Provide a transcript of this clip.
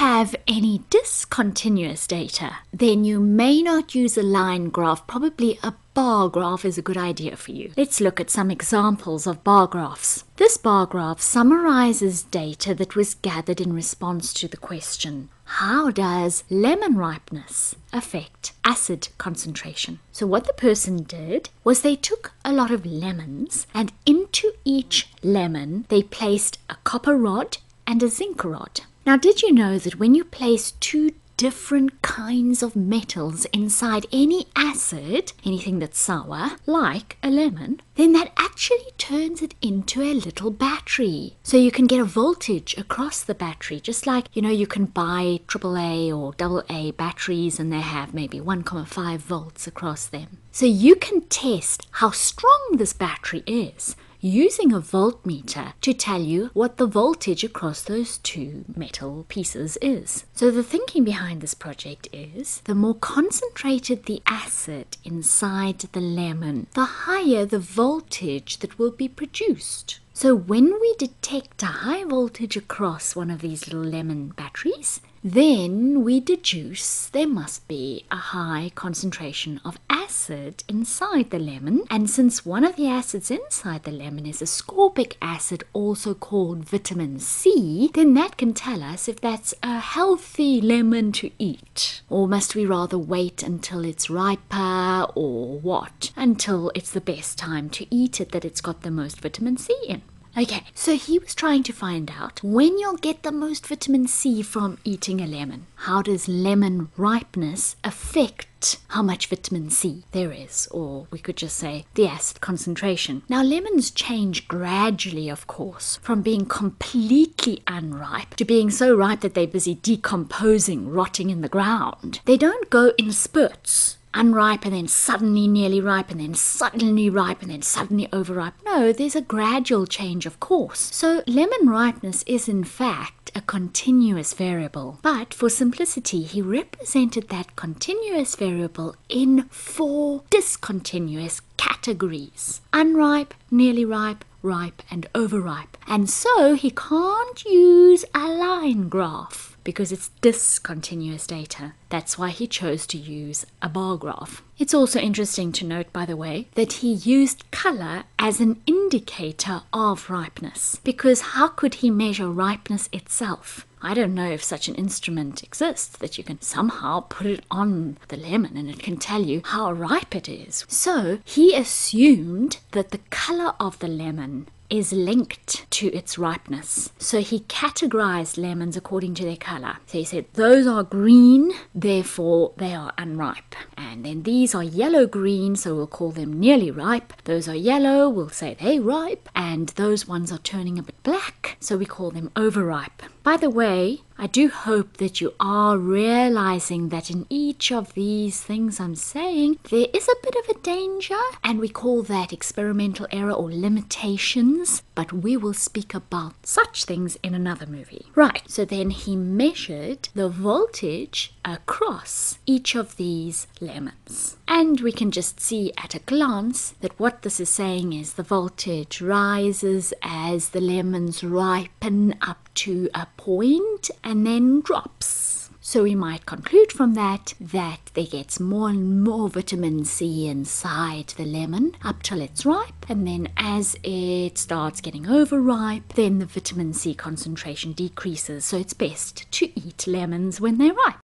have any discontinuous data, then you may not use a line graph, probably a bar graph is a good idea for you. Let's look at some examples of bar graphs. This bar graph summarizes data that was gathered in response to the question How does lemon ripeness affect acid concentration? So, what the person did was they took a lot of lemons and into each lemon they placed a copper rod and a zinc rod. Now, did you know that when you place two different kinds of metals inside any acid, anything that's sour, like a lemon, then that actually turns it into a little battery. So you can get a voltage across the battery, just like, you know, you can buy AAA or AA batteries and they have maybe 1.5 volts across them. So you can test how strong this battery is using a voltmeter to tell you what the voltage across those two metal pieces is. So the thinking behind this project is the more concentrated the acid inside the lemon, the higher the voltage that will be produced. So when we detect a high voltage across one of these little lemon batteries, then we deduce there must be a high concentration of acid inside the lemon. And since one of the acids inside the lemon is ascorbic acid, also called vitamin C, then that can tell us if that's a healthy lemon to eat. Or must we rather wait until it's riper or what? Until it's the best time to eat it that it's got the most vitamin C in. Okay, so he was trying to find out when you'll get the most vitamin C from eating a lemon. How does lemon ripeness affect how much vitamin C there is, or we could just say the acid concentration. Now, lemons change gradually, of course, from being completely unripe to being so ripe that they're busy decomposing, rotting in the ground. They don't go in spurts unripe and then suddenly nearly ripe and then suddenly ripe and then suddenly overripe. No, there's a gradual change of course. So lemon ripeness is in fact a continuous variable. But for simplicity, he represented that continuous variable in four discontinuous categories. Unripe, nearly ripe, ripe and overripe. And so he can't use a line graph because it's discontinuous data. That's why he chose to use a bar graph. It's also interesting to note, by the way, that he used color as an indicator of ripeness, because how could he measure ripeness itself? I don't know if such an instrument exists that you can somehow put it on the lemon and it can tell you how ripe it is. So he assumed that the color of the lemon is linked to its ripeness. So he categorized lemons according to their color. So he said, those are green, therefore they are unripe. And then these are yellow green, so we'll call them nearly ripe. Those are yellow, we'll say they ripe. And those ones are turning a bit black, so we call them overripe. By the way, I do hope that you are realizing that in each of these things I'm saying, there is a bit of a danger, and we call that experimental error or limitations, but we will speak about such things in another movie. Right, so then he measured the voltage across each of these lemons. And we can just see at a glance that what this is saying is the voltage rises as the lemons ripen up to a point and then drops. So we might conclude from that that there gets more and more vitamin C inside the lemon up till it's ripe, and then as it starts getting overripe, then the vitamin C concentration decreases. So it's best to eat lemons when they're ripe.